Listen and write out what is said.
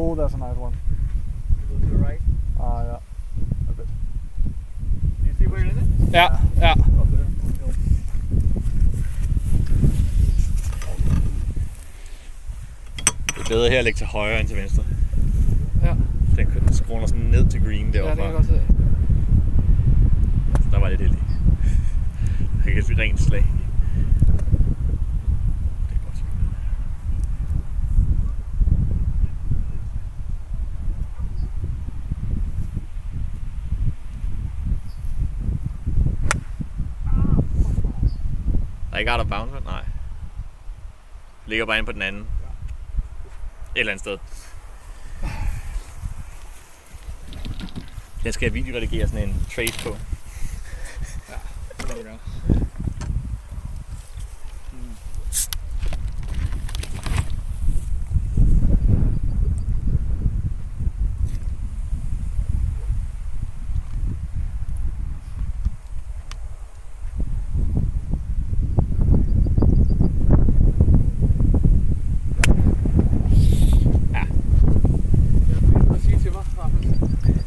Oh, that's a nice one. A little to the right? Ah, uh, yeah. A bit. Do you see where it is? Yeah, yeah. yeah. Bedre her at lægge til højre end til venstre. Ja. Den skruer sådan ned til green derovre. Ja, det kan jeg godt se. Der var lidt heldig. Jeg kan se rent slag. Der er ikke out of bounds. Nej. Ligger bare inde på den anden. Et eller andet sted. Den skal jeg videoredigere sådan en trace på. Ja, Det må. office.